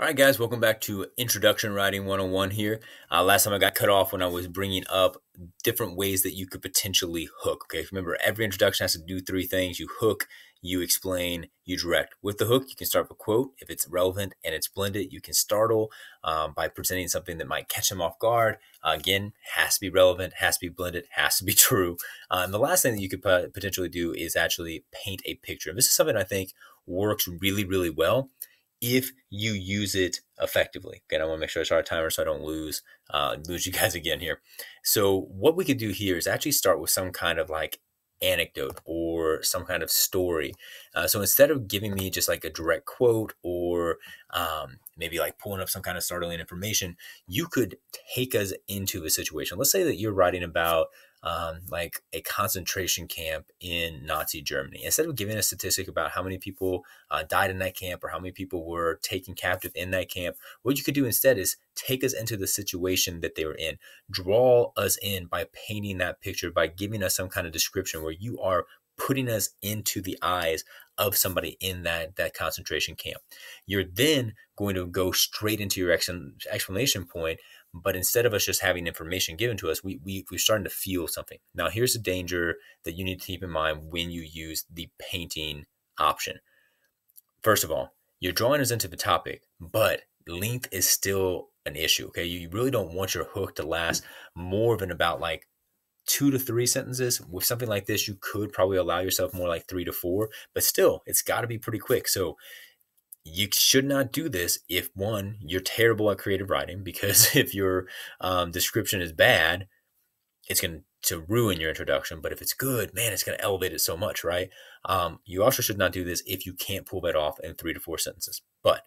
All right, guys, welcome back to Introduction Writing 101 here. Uh, last time I got cut off when I was bringing up different ways that you could potentially hook. Okay, remember, every introduction has to do three things you hook, you explain, you direct. With the hook, you can start with a quote. If it's relevant and it's blended, you can startle um, by presenting something that might catch them off guard. Uh, again, has to be relevant, has to be blended, has to be true. Uh, and the last thing that you could potentially do is actually paint a picture. And this is something I think works really, really well if you use it effectively. Again, I want to make sure I start a timer so I don't lose uh, lose you guys again here. So what we could do here is actually start with some kind of like anecdote or some kind of story. Uh, so instead of giving me just like a direct quote or um, maybe like pulling up some kind of startling information, you could take us into a situation. Let's say that you're writing about um, like a concentration camp in Nazi Germany. Instead of giving a statistic about how many people uh, died in that camp or how many people were taken captive in that camp, what you could do instead is take us into the situation that they were in, draw us in by painting that picture, by giving us some kind of description where you are putting us into the eyes of somebody in that that concentration camp. You're then going to go straight into your explanation point but instead of us just having information given to us, we, we, we're starting to feel something. Now, here's the danger that you need to keep in mind when you use the painting option. First of all, you're drawing us into the topic, but length is still an issue. Okay. You really don't want your hook to last more than about like two to three sentences. With something like this, you could probably allow yourself more like three to four, but still, it's got to be pretty quick. So you should not do this if one you're terrible at creative writing because if your um, description is bad it's going to ruin your introduction but if it's good man it's going to elevate it so much right? Um, you also should not do this if you can't pull that off in three to four sentences. But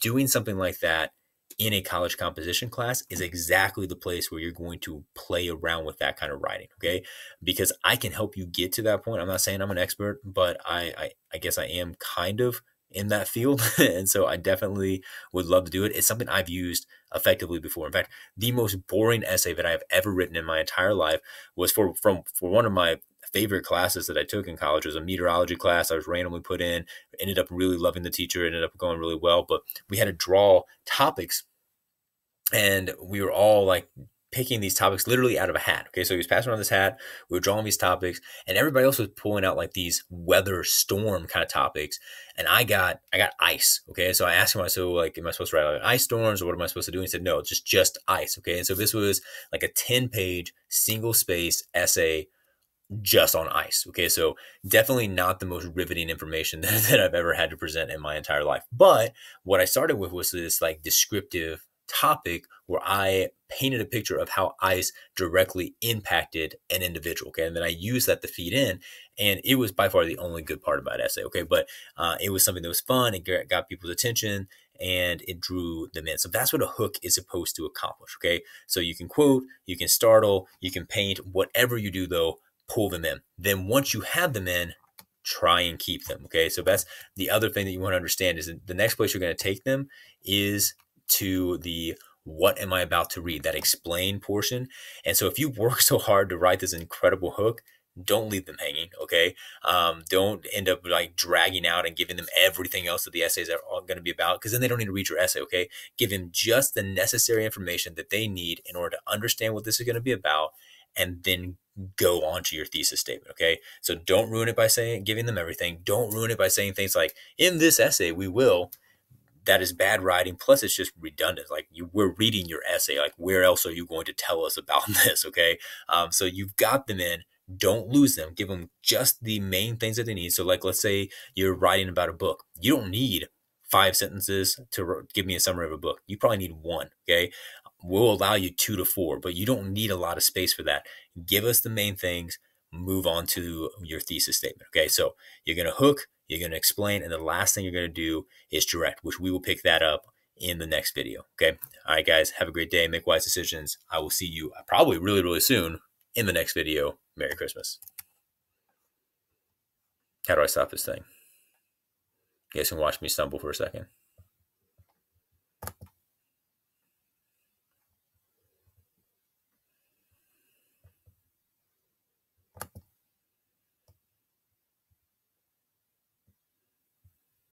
doing something like that in a college composition class is exactly the place where you're going to play around with that kind of writing okay? Because i can help you get to that point. I'm not saying i'm an expert but i i, I guess i am kind of in that field. and so I definitely would love to do it. It's something I've used effectively before. In fact, the most boring essay that I've ever written in my entire life was for from for one of my favorite classes that I took in college it was a meteorology class I was randomly put in ended up really loving the teacher ended up going really well but we had to draw topics and we were all like picking these topics literally out of a hat. Okay, so he was passing around this hat. We were drawing these topics, and everybody else was pulling out like these weather storm kind of topics. And I got I got ice. Okay, so I asked him, I so like, am I supposed to write like ice storms or what am I supposed to do? And he said, no, just just ice. Okay, and so this was like a ten page single space essay just on ice. Okay, so definitely not the most riveting information that, that I've ever had to present in my entire life. But what I started with was this like descriptive topic where I painted a picture of how ice directly impacted an individual. Okay. And then I used that to feed in. And it was by far the only good part about essay. Okay. But uh, it was something that was fun. It got people's attention and it drew them in. So that's what a hook is supposed to accomplish. Okay. So you can quote, you can startle, you can paint, whatever you do though, pull them in. Then once you have them in, try and keep them. Okay. So that's the other thing that you want to understand is the next place you're going to take them is to the what am I about to read, that explain portion. And so if you work so hard to write this incredible hook, don't leave them hanging, okay? Um, don't end up like dragging out and giving them everything else that the essays are going to be about because then they don't need to read your essay, okay? Give them just the necessary information that they need in order to understand what this is going to be about and then go on to your thesis statement, okay? So don't ruin it by saying giving them everything. Don't ruin it by saying things like in this essay we will that is bad writing. Plus, it's just redundant. Like you, we're reading your essay. Like where else are you going to tell us about this? Okay, um, so you've got them in. Don't lose them. Give them just the main things that they need. So, like, let's say you're writing about a book. You don't need five sentences to give me a summary of a book. You probably need one. Okay, we'll allow you two to four, but you don't need a lot of space for that. Give us the main things. Move on to your thesis statement. Okay, so you're gonna hook you're going to explain, and the last thing you're going to do is direct, which we will pick that up in the next video. Okay. All right, guys, have a great day. Make wise decisions. I will see you probably really, really soon in the next video. Merry Christmas. How do I stop this thing? You guys can watch me stumble for a second.